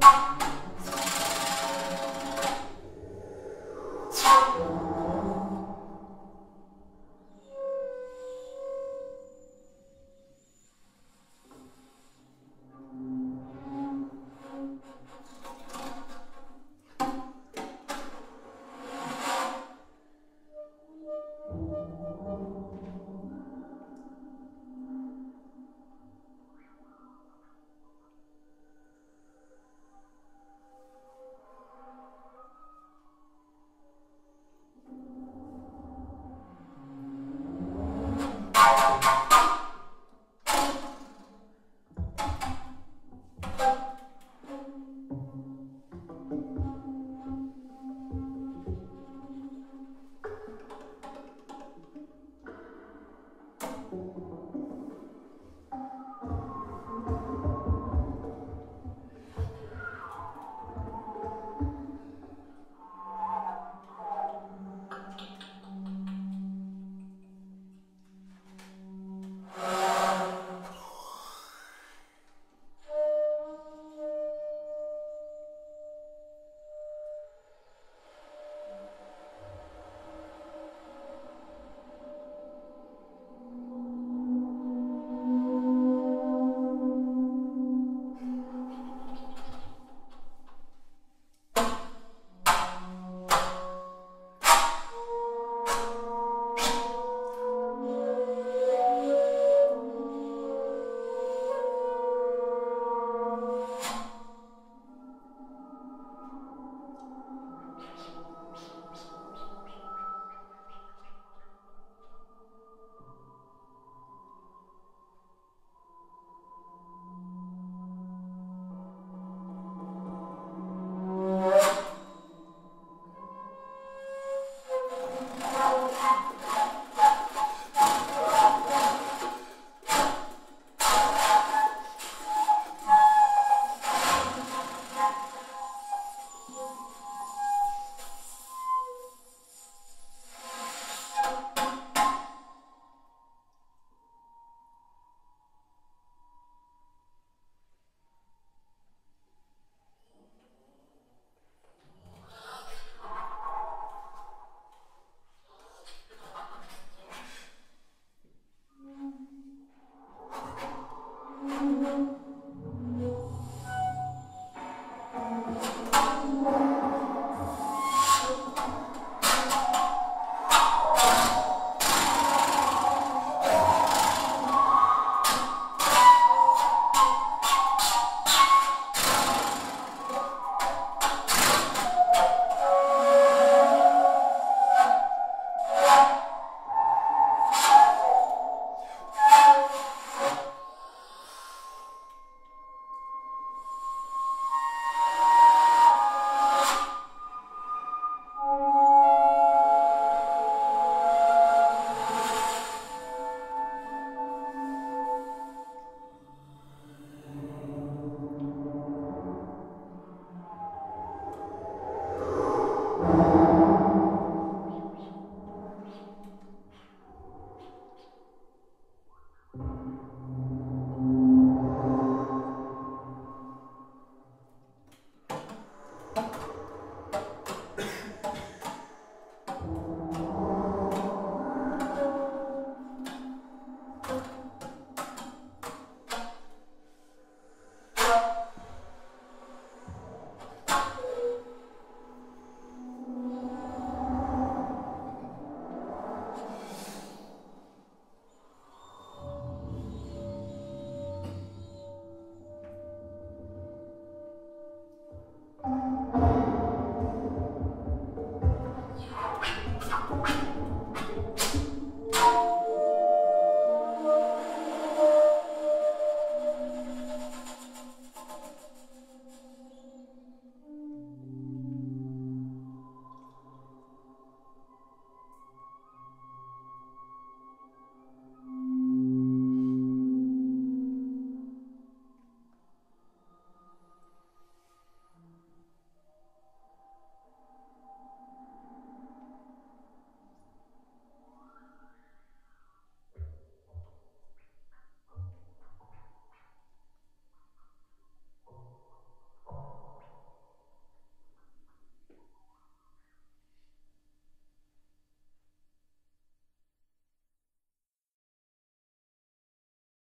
Bye.